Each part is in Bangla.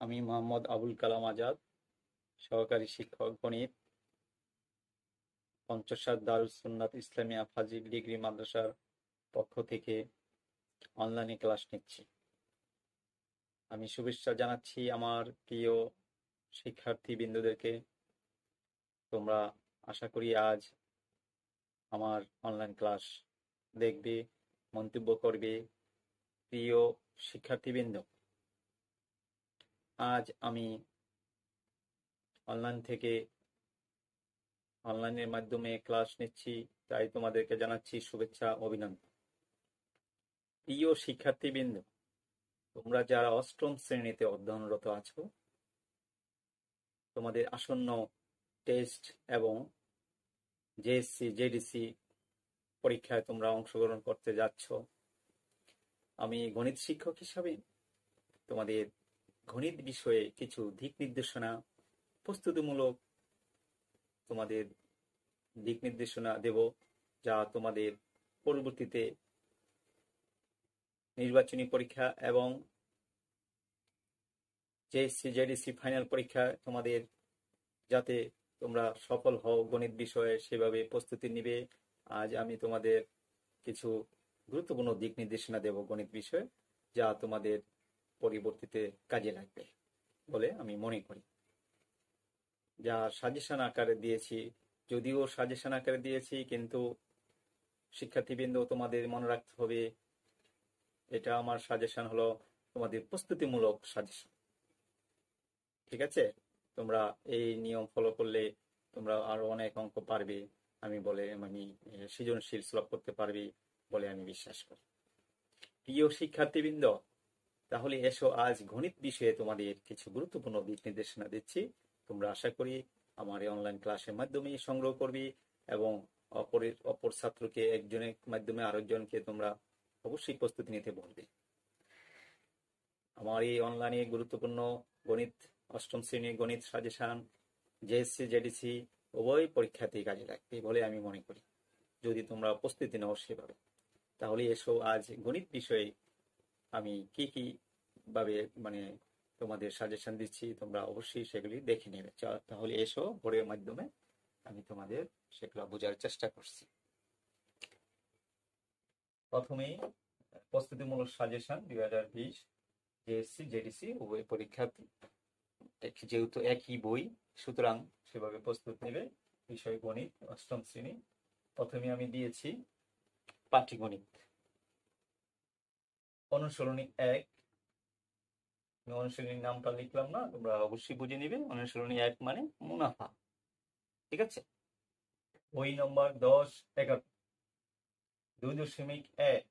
আমি মোহাম্মদ আবুল কালাম আজাদ, সহকারী শিক্ষক, গণিত পঞ্চসার দারুস সুন্নাত ইসলামিয়া ফাজিল ডিগ্রি মাদ্রাসার পক্ষ থেকে অনলাইনে ক্লাস নিচ্ছি। আমি শুভেচ্ছা জানাচ্ছি আমার প্রিয় শিক্ষার্থী বিন্দুদেরকে তোমরা আশা করি আজ আমার অনলাইন ক্লাস দেখবে, মন্তব্য করবে প্রিয় শিক্ষার্থীবৃন্দ। আজ আমি অনলাইন থেকে অনলাইনের মাধ্যমে ক্লাস নিচ্ছি, তাই তোমাদেরকে জানাচ্ছি শুভেচ্ছা, অভিনন্দন। প্রিয় শিক্ষার্থীবৃন্দ, তোমরা যারা অষ্টম শ্রেণীতে অধ্যয়নরত আছো, তোমাদের আসন্ন টেস্ট এবং জেএসসি জেডিসি পরীক্ষায় তোমরা অংশগ্রহণ করতে যাচ্ছ। আমি গণিত শিক্ষক হিসাবে তোমাদের গণিত বিষয়ে কিছু দিক নির্দেশনা প্রস্তুতিমূলক তোমাদের দিক নির্দেশনা দেব যা তোমাদের পরবর্তীতে নির্বাচনী পরীক্ষা এবং জেএসসি জেডিসি ফাইনাল পরীক্ষা তোমাদের যাতে তোমরা সফল হও গণিত বিষয়ে সেভাবে প্রস্তুতি নিবে। আজ আমি তোমাদের কিছু গুরুত্বপূর্ণ দিক নির্দেশনা দেব গণিত বিষয়ে, যা তোমাদের পরবর্তীতে কাজে লাগবে বলে আমি মনে করি। যা সাজেশন আকারে দিয়েছি, যদিও সাজেশন আকারে দিয়েছি, কিন্তু শিক্ষার্থীবৃন্দ তোমাদের মনে রাখতে হবে, এটা আমার সাজেশন হলো তোমাদের প্রস্তুতিমূলক সাজেশন। ঠিক আছে? তোমরা এই নিয়ম ফলো করলে তোমরা আরও অনেক অঙ্ক পারবে, আমি বলে আমি সৃজনশীল সুলভ করতে পারবি বলে আমি বিশ্বাস করি। প্রিয় শিক্ষার্থীবৃন্দ তাহলে এসো, আজ গণিত বিষয়ে তোমাদের কিছু গুরুত্বপূর্ণ দিক নির্দেশনা দিচ্ছি। তোমরা আশা করি আমার এই অনলাইন ক্লাসের মাধ্যমে সংগ্রহ করবি এবং অপরের, অপর ছাত্রকে একজনের মাধ্যমে আরেকজনকে তোমরা অবশ্যই প্রস্তুতি নিতে বলবে। আমার এই অনলাইনে গুরুত্বপূর্ণ গণিত, অষ্টম শ্রেণির গণিত সাজেশন জেএসসি জেডিসি উভয় পরীক্ষাতেই কাজে লাগবে বলে আমি মনে করি। যদি তোমরা প্রস্তুতি নাও সেভাবে। তাহলে এসো, আজ গণিত বিষয়ে আমি কি কি ভাবে মানে তোমাদের সাজেশন দিচ্ছি, তোমরা অবশ্যই সেগুলি দেখে নেবে। তাহলে এসো বোর্ডের মাধ্যমে আমি তোমাদের সেগুলো বোঝার চেষ্টা করছি। প্রথমেই প্রস্তুতিমূলক সাজেশন দুই হাজার বিশ জেএসসি জেডিসি উভয় পরীক্ষার্থী। যেহেতু একই বই, সুতরাং সেভাবে প্রস্তুত নেবে। বিষয় গণিত, অষ্টম শ্রেণি। প্রথমে আমি দিয়েছি পাটিগণিত অনুসরণী এক। অনুসরণীর নামটা লিখলাম না, তোমরা অবশ্যই বুঝে নিবে। অনুসরণী এক মানে মুনাফা। ঠিক আছে? বই নম্বর দশ, এগারো। দুই দশমিক এক।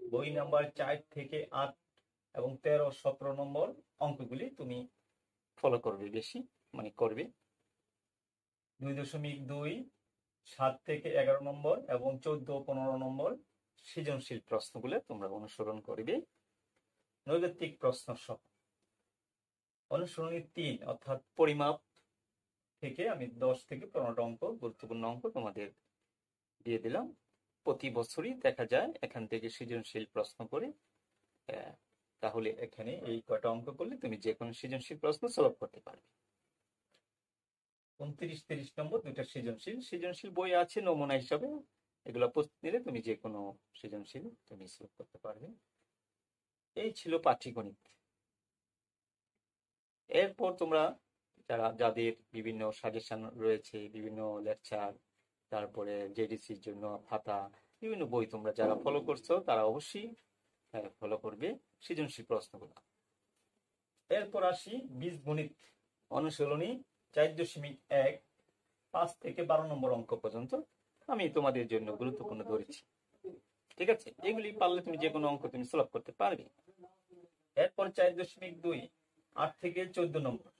বই নাম্বার চার থেকে আট এবং তেরো, সতেরো নম্বর অঙ্কগুলি তুমি ফলো করবে বেশি মানে করবে। দুই দশমিক দুই, সাত থেকে এগারো নম্বর এবং চোদ্দ, পনেরো নম্বর সৃজনশীল প্রশ্নগুলো তোমরা অনুসরণ করবে। নৈবেত্তিক প্রশ্ন সহ। অনুসরণী তিন, অর্থাৎ পরিমাপ থেকে আমি দশ থেকে পনেরোটা অঙ্ক, গুরুত্বপূর্ণ অঙ্ক তোমাদের দিয়ে দিলাম। প্রতি বছরই দেখা যায় এখান থেকে সৃজনশীল প্রশ্ন করে তাহলে এখানে এই কটা অঙ্ক করলে তুমি যে কোনো সৃজনশীল প্রশ্ন সলভ করতে পারবে। উনত্রিশ, তিরিশ নম্বর দুইটা সৃজনশীল। সৃজনশীল বই আছে, নমুনা হিসাবে এগুলো প্রস্তুত নিলে তুমি যে কোনো সৃজনশীল তুমি সলভ করতে পারবে। এই ছিল পাঠ্যগণিত এরপর তোমরা যারা, যাদের বিভিন্ন সাজেশন রয়েছে, বিভিন্ন লেকচার তারপরে জেডিসির জন্য খাতা বিভিন্ন বই তোমরা যারা ফলো করছ, তারা অবশ্যই ফলো করবে সৃজনশীল প্রশ্নগুলো। এরপর আসি বীজ গণিত অনুশীলনী চার দশমিক এক, পাঁচ থেকে বারো নম্বর অঙ্ক পর্যন্ত। আমি তোমাদের জন্য গুরুত্বপূর্ণ ধরেছি। ঠিক আছে? এগুলি পারলে তুমি যে কোনো অঙ্ক তুমি সলভ করতে পারবে। এরপর চার দশমিক দুই, আট থেকে চোদ্দ নম্বর।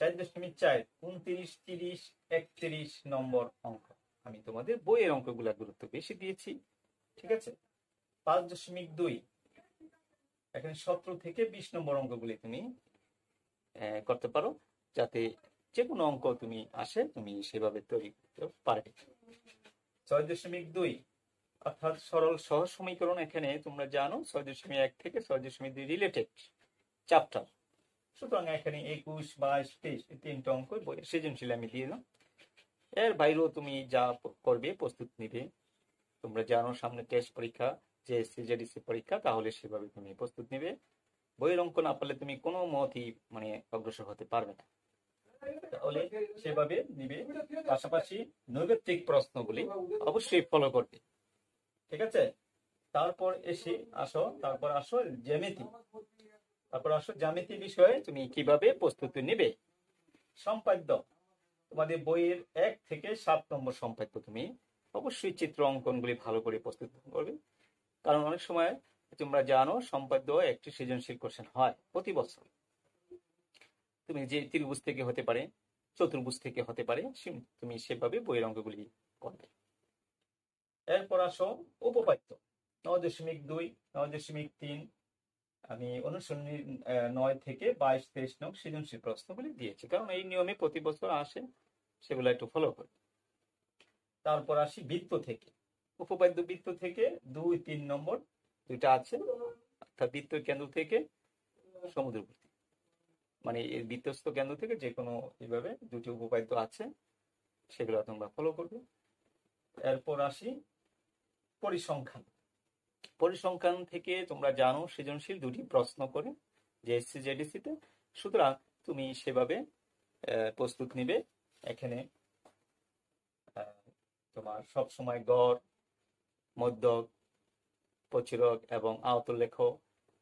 চার দশমিক চার, উনত্রিশ, তিরিশ, একত্রিশ নম্বর অঙ্ক। আমি তোমাদের বইয়ের অঙ্কগুলা গুরুত্ব বেশি দিয়েছি। ঠিক আছে? পাঁচ দশমিক দুই, এখানে সতেরো থেকে বিশ নম্বর অঙ্কগুলি তুমি করতে পারো। যাতে যে কোনো অঙ্ক তুমি আসে, তুমি সেভাবে তৈরি করতে পারবে। ছয় দশমিক দুই অর্থাৎ সরল সহজ সমীকরণ এখানে তোমরা জানো, ছয় দশমিক এক থেকে ছয় দশমিক দুই রিলেটেড চ্যাপ্টার সুতরাং এখানে একুশ, বাইশ, তেইশ তিনটা অঙ্ক সৃজনশীল আমি দিয়ে দিলাম। এর বাইরেও তুমি যা করবে প্রস্তুত নিবে। তোমরা জানো সামনে টেস্ট পরীক্ষা, যে সিজেডিসি পরীক্ষা, তাহলে সেভাবে তুমি প্রস্তুত নিবে। বইয়ের অঙ্ক না পারলে তুমি কোনো মতই মানে অগ্রসর হতে পারবে না। তাহলে সেভাবে নিবে। পাশাপাশি নৈবেত্তিক প্রশ্নগুলি অবশ্যই ফলো করবে। ঠিক আছে? তারপর এসে আসো, তারপর আসো জ্যামিতি। তারপর আসো জ্যামিতি বিষয়ে তুমি কীভাবে প্রস্তুতি নেবে? সম্পাদ্য, তোমাদের বইয়ের এক থেকে সাত নম্বর সম্পাদ্য তুমি অবশ্যই চিত্র অঙ্কনগুলি ভালো করে প্রস্তুত করবে। কারণ অনেক সময় তোমরা জানো, সম্পাদ্য একটি সৃজনশীল কোশ্চেন হয় প্রতি বছর। তুমি যে ত্রিভুজ থেকে হতে পারে, চতুর্ভুজ থেকে হতে পারে তুমি সেভাবে বইয়ের অঙ্কগুলি করবে। এরপর আসো উপপাদ্য। নয় দশমিক দুই, নয় দশমিক তিন। আমি অনুসরণী নয় থেকে বাইশ, তেইশ নং সৃজনশীল প্রশ্নগুলি দিয়েছি। কারণ এই নিয়মে প্রতি বছর আসে, সেগুলো একটু ফলো করি। তারপর আসি বৃত্ত থেকে। উপপাদ্য বৃত্ত থেকে দুই, তিন নম্বর দুইটা আছে, অর্থাৎ বৃত্ত কেন্দ্র থেকে সমুদ্রবর্তী। মানে এর বৃত্তস্থ কেন্দ্র থেকে যে কোনো এইভাবে দুটি উপপাদ্য আছে, সেগুলো তোমরা ফলো করবে। এরপর আসি পরিসংখ্যান। পরিসংখ্যান থেকে তোমরা জানো সৃজনশীল দুটি প্রশ্ন করে, যে এসসি জেডিসিতে সুতরাং তুমি সেভাবে প্রস্তুত নিবে। এখানে তোমার সব সময় গড়, মধ্যক প্রচুরক এবং আহত লেখো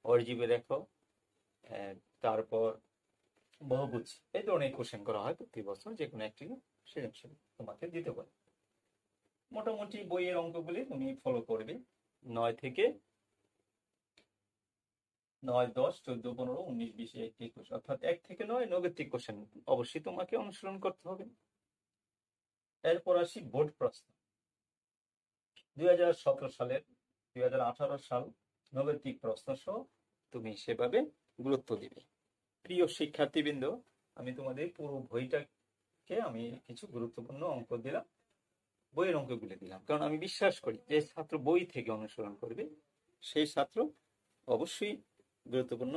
অর্জীবে লেখো তারপর বহুভুজ এই ধরনের কোশ্চেন করা হয় প্রতি বছর যে কোনো একটি সৃজনশীল তোমাকে দিতে পারে। মোটামুটি বইয়ের অঙ্কগুলি তুমি ফলো করবে। নয় থেকে নয়, দশ, চোদ্দ, পনেরো, উনিশ, বিশ একুশ, অর্থাৎ এক থেকে নয় নৈবেত্তিক কোশ্চেন অবশ্যই তোমাকে অনুসরণ করতে হবে। এরপর আসি বোর্ড প্রশ্ন। দুই হাজার সতেরো সালের দুই হাজার আঠারো সাল নৈবেত্তিক প্রশ্ন সহ তুমি সেভাবে গুরুত্ব দিবে। প্রিয় শিক্ষার্থীবৃন্দ, আমি তোমাদের পুরো বইটাকে আমি কিছু গুরুত্বপূর্ণ অঙ্ক দিলাম, বইয়ের অঙ্কগুলি দিলাম। কারণ আমি বিশ্বাস করি যে ছাত্র বই থেকে অনুসরণ করবে, সেই ছাত্র অবশ্যই গুরুত্বপূর্ণ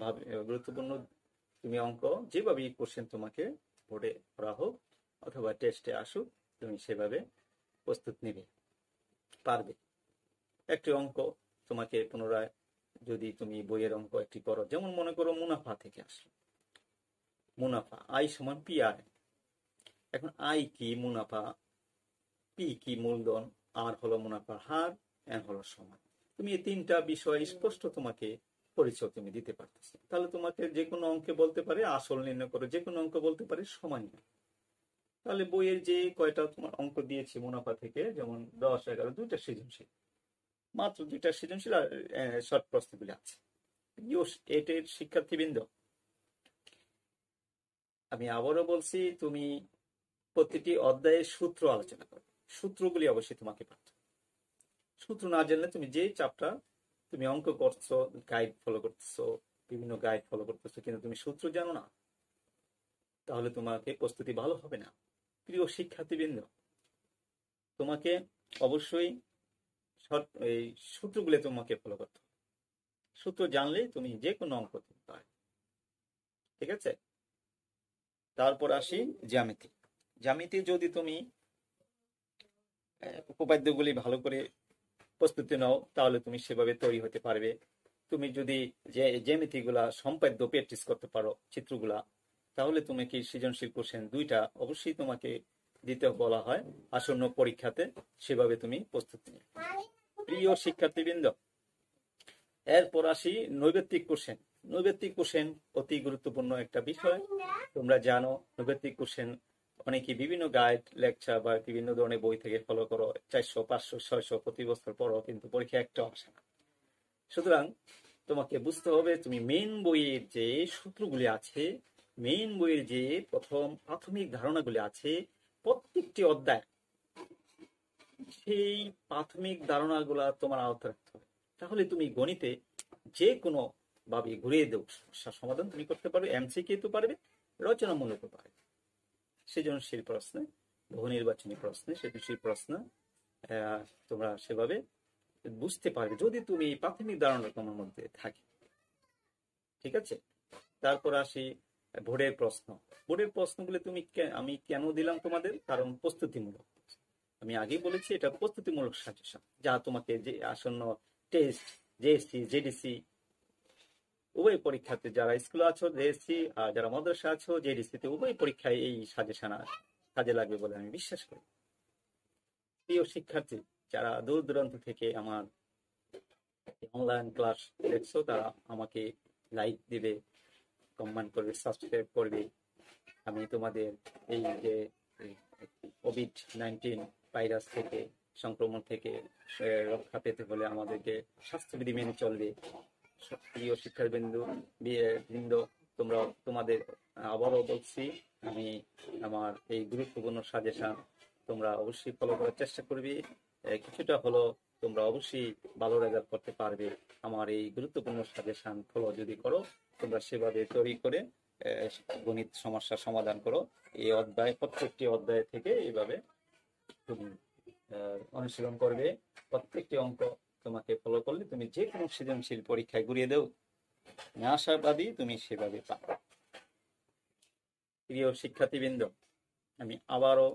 ভাবে, গুরুত্বপূর্ণ তুমি অঙ্ক যেভাবে কোশ্চেন তোমাকে বোর্ডে করা হোক অথবা টেস্টে আসুক, তুমি সেভাবে প্রস্তুত নিবে, পারবে। একটি অঙ্ক তোমাকে পুনরায় যদি তুমি বইয়ের অঙ্ক একটি করো যেমন মনে করো মুনাফা থেকে আসলো। মুনাফা, আই সমান পি আর। এখন আই কি মুনাফা? পি কি মূলধন? আর হলো মুনাফার হার, এন হলো সময় তুমি এই তিনটা বিষয় স্পষ্ট তোমাকে পরিচয় তুমি দিতে পারতেছো। তাহলে তোমাকে যে কোনো অঙ্কে বলতে পারে, আসল নির্ণয় করো, যে কোনো অঙ্ক বলতে পারে সময় নির্ণয় তাহলে বইয়ের যে কয়টা তোমার অঙ্ক দিয়েছি মুনাফা থেকে, যেমন দশ, এগারো, দুইটা সৃজনশীল। মাত্র দুইটা সৃজনশীল আর শর্ট প্রশ্নগুলি আছে। এটের শিক্ষার্থীবৃন্দ। আমি আবারও বলছি, তুমি প্রতিটি অধ্যায়ের সূত্র আলোচনা করো। সূত্রগুলি অবশ্যই তোমাকে পাঠ্য সূত্র না জানলে তুমি যে চাপটা তুমি অঙ্ক করছ গাইড ফলো করতেছো, বিভিন্ন গাইড ফলো করতেছো, কিন্তু তুমি সূত্র জানো না, তাহলে তোমাকে প্রস্তুতি ভালো হবে না। প্রিয় শিক্ষার্থীবৃন্দ, তোমাকে অবশ্যই এই সূত্রগুলো তোমাকে ফলো করতে হবে। সূত্র জানলেই তুমি যে কোনো অঙ্ক তুমি পারবে ঠিক আছে? তারপর আসি জ্যামিতি। জ্যামিতি যদি তুমি উপপাদ্যগুলি ভালো করে প্রস্তুতি নাও, তাহলে তুমি সেভাবে তৈরি হতে পারবে। তুমি যদি যে জ্যামিতিগুলা সম্পাদ্য প্র্যাকটিস করতে পারো, চিত্রগুলা, তাহলে তুমি কি সৃজনশীল কোশ্চেন দুইটা অবশ্যই তোমাকে দিতে বলা হয়। আসন্ন পরীক্ষাতে সেভাবে তুমি প্রস্তুতি নিও। প্রিয় শিক্ষার্থীবৃন্দ, এরপর আসি নৈবেত্তিক কোশ্চেন। নৈবেত্তিক কোশ্চেন অতি গুরুত্বপূর্ণ একটা বিষয়। তোমরা জানো, নৈবেত্তিক কোশ্চেন অনেকে বিভিন্ন গাইড, লেকচার বা বিভিন্ন ধরনের বই থেকে ফলো করো, চারশো, পাঁচশো, ছয়শো প্রতি বছর পরও কিন্তু পরীক্ষা একটা আসে না। সুতরাং তোমাকে বুঝতে হবে, তুমি মেন বইয়ের যে সূত্রগুলি আছে মেন বইয়ের যে প্রথম প্রাথমিক ধারণাগুলি আছে, প্রত্যেকটি অধ্যায় সেই প্রাথমিক ধারণাগুলা তোমার আওতায় রাখতে হবে। তাহলে তুমি গণিতে যে কোনো ভাবে ঘুরিয়ে দেও সমাধান তুমি করতে পারবে এমসিকে তো পারবে রচনামূলক পারবে। সৃজনশীল প্রশ্নে বহু নির্বাচনী প্রশ্নে সৃজনশীল প্রশ্ন আহ, তোমরা সেভাবে বুঝতে পারবে যদি তুমি প্রাথমিক ধারণা তোমার মধ্যে থাকে। ঠিক আছে? তারপর আসি বোর্ডের প্রশ্ন। বোর্ডের প্রশ্নগুলো তুমি আমি কেন দিলাম তোমাদের? কারণ প্রস্তুতিমূলক। আমি আগেই বলেছি, এটা প্রস্তুতিমূলক সাজেশন। যা তোমাকে যে আসন্ন টেস্ট জেএসসি জেডিসি উভয় পরীক্ষাতে যারা স্কুলে আছো জেএসসি আর যারা মাদ্রাসা আছো জেডিসি তে উভয় পরীক্ষায় এই সাজেশন কাজে লাগবে বলে আমি বিশ্বাস করি। প্রিয় শিক্ষার্থী, যারা দূর দূরান্ত থেকে আমার অনলাইন ক্লাস দেখছ, তারা আমাকে লাইক দিবে কমেন্ট করবে সাবস্ক্রাইব করবে। আমি তোমাদের এই যে কোভিড নাইন্টিন ভাইরাস থেকে, সংক্রমণ থেকে রক্ষা পেতে হলে আমাদেরকে স্বাস্থ্যবিধি মেনে চলবে। প্রিয় শিক্ষার্থীবৃন্দ বি- বৃন্দ, তোমরা, তোমাদের আবারও বলছি, আমি আমার এই গুরুত্বপূর্ণ সাজেশন তোমরা অবশ্যই ফলো করার চেষ্টা করবে। কিছুটা হলো তোমরা অবশ্যই ভালো রেজাল্ট করতে পারবে। আমার এই গুরুত্বপূর্ণ সাজেশন ফলো যদি করো, তোমরা সেভাবে তৈরি করে গণিত সমস্যার সমাধান করো। এই অধ্যায়, প্রত্যেকটি অধ্যায় থেকে এইভাবে তুমি অনুশীলন করবে, প্রত্যেকটি অঙ্ক তোমাকে ফলো করলে তুমি যে কোনো সৃজনশীল পরীক্ষায় ঘুরিয়ে দেও। আশাবাদী তুমি সেভাবে পাবে প্রিয় শিক্ষার্থীবৃন্দ, আমি আবারও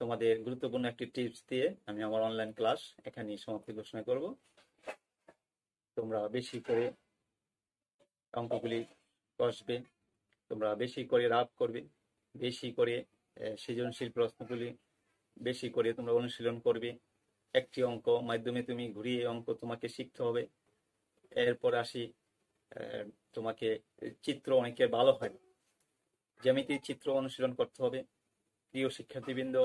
তোমাদের গুরুত্বপূর্ণ একটি টিপস দিয়ে আমি আমার অনলাইন ক্লাস এখানেই সমাপ্তি ঘোষণা করব। তোমরা বেশি করে অঙ্কগুলি কষবে, তোমরা বেশি করে রাব করবে, বেশি করে সৃজনশীল প্রশ্নগুলি বেশি করে তোমরা অনুশীলন করবে। একটি অঙ্ক মাধ্যমে তুমি ঘুরিয়ে অঙ্ক তোমাকে শিখতে হবে। এরপর আসি তোমাকে চিত্র অনেকের ভালো হয়। জ্যামিতি চিত্র অনুশীলন করতে হবে। প্রিয় শিক্ষার্থীবৃন্দ,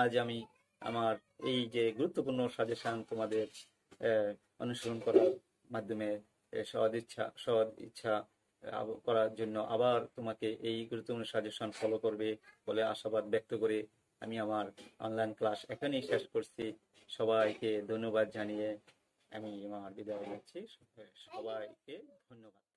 আজ আমি আমার এই যে গুরুত্বপূর্ণ সাজেশন তোমাদের অনুসরণ করার মাধ্যমে সদ ইচ্ছা সদ ইচ্ছা করার জন্য আবার তোমাকে এই গুরুত্বপূর্ণ সাজেশন ফলো করবে বলে আশাবাদ ব্যক্ত করে আমি আমার অনলাইন ক্লাস এখানেই শেষ করছি। সবাইকে ধন্যবাদ জানিয়ে আমি আমার বিদায় যাচ্ছি সবাইকে ধন্যবাদ।